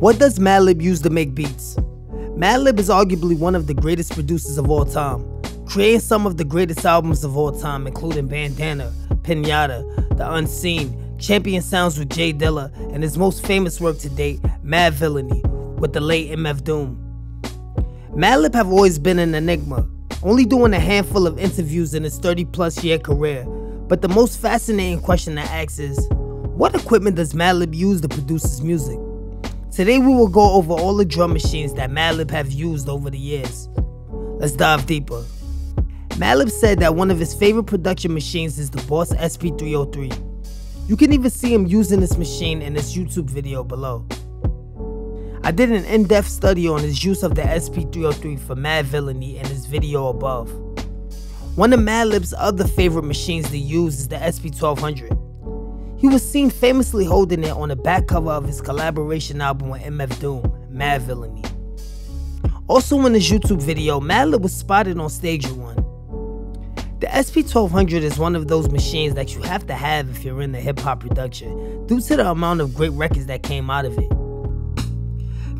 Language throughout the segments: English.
What does Madlib use to make beats? Madlib is arguably one of the greatest producers of all time, creating some of the greatest albums of all time, including Bandana, Pinata, The Unseen, Champion Sounds with J Dilla, and his most famous work to date, Madvillainy, with the late MF Doom. Madlib have always been an enigma, only doing a handful of interviews in his 30 plus year career, but the most fascinating question to ask is, what equipment does Madlib use to produce his music? Today we will go over all the drum machines that Madlib have used over the years. Let's dive deeper. Madlib said that one of his favorite production machines is the Boss SP303. You can even see him using this machine in his YouTube video below. I did an in-depth study on his use of the SP303 for Madvillainy in his video above. One of Madlib's other favorite machines to use is the SP1200. He was seen famously holding it on the back cover of his collaboration album with MF Doom, Madvillainy. Also in his YouTube video, Madlib was spotted on stage with one. The SP1200 is one of those machines that you have to have if you're in the hip hop production, due to the amount of great records that came out of it.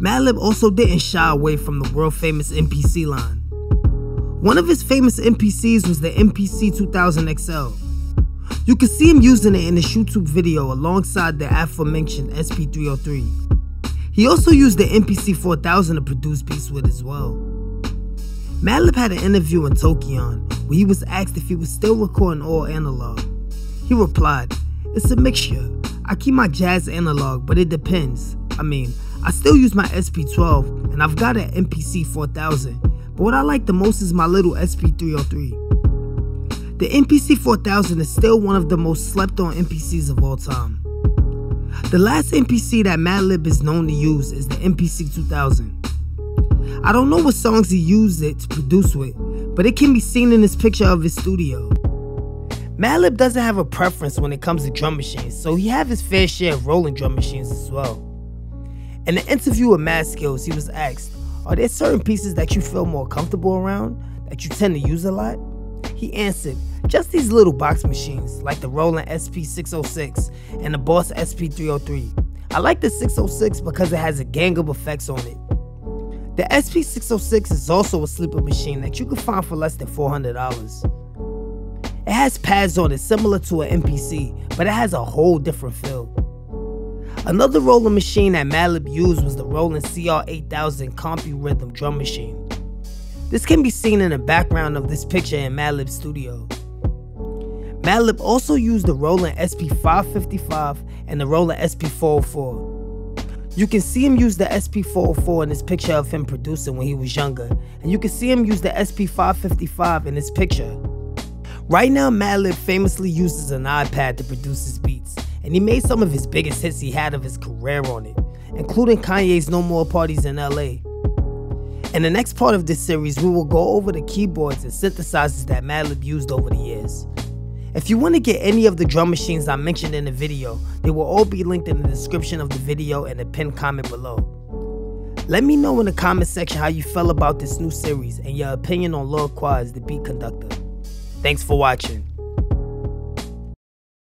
Madlib also didn't shy away from the world famous MPC line. One of his famous MPCs was the MPC 2000 XL. You can see him using it in his YouTube video alongside the aforementioned SP303. He also used the MPC 4000 to produce beats with as well. Madlib had an interview in Tokion where he was asked if he was still recording all analog. He replied, It's a mixture. I keep my jazz analog, but it depends. I mean, I still use my SP12 and I've got an MPC 4000, but what I like the most is my little SP303. The MPC 4000 is still one of the most slept on MPCs of all time. The last MPC that Madlib is known to use is the MPC 2000. I don't know what songs he used it to produce with, but it can be seen in this picture of his studio. Madlib doesn't have a preference when it comes to drum machines, so he have his fair share of Roland drum machines as well. In an interview with Mad Skills, he was asked, are there certain pieces that you feel more comfortable around, that you tend to use a lot? He answered, just these little box machines, like the Roland SP606 and the Boss SP303. I like the 606 because it has a gang of effects on it. The SP606 is also a sleeper machine that you can find for less than $400. It has pads on it similar to an MPC, but it has a whole different feel. Another Roland machine that Madlib used was the Roland CR8000 Compu Rhythm drum machine. This can be seen in the background of this picture in Madlib's studio. Madlib also used the Roland SP555 and the Roland SP404. You can see him use the SP404 in this picture of him producing when he was younger, and you can see him use the SP555 in this picture. Right now, Madlib famously uses an iPad to produce his beats, and he made some of his biggest hits he had of his career on it, including Kanye's No More Parties in LA. In the next part of this series, we will go over the keyboards and synthesizers that Madlib used over the years. If you want to get any of the drum machines I mentioned in the video, they will all be linked in the description of the video and the pinned comment below. Let me know in the comment section how you felt about this new series and your opinion on Lord Quas, the Beat Konducta. Thanks for watching.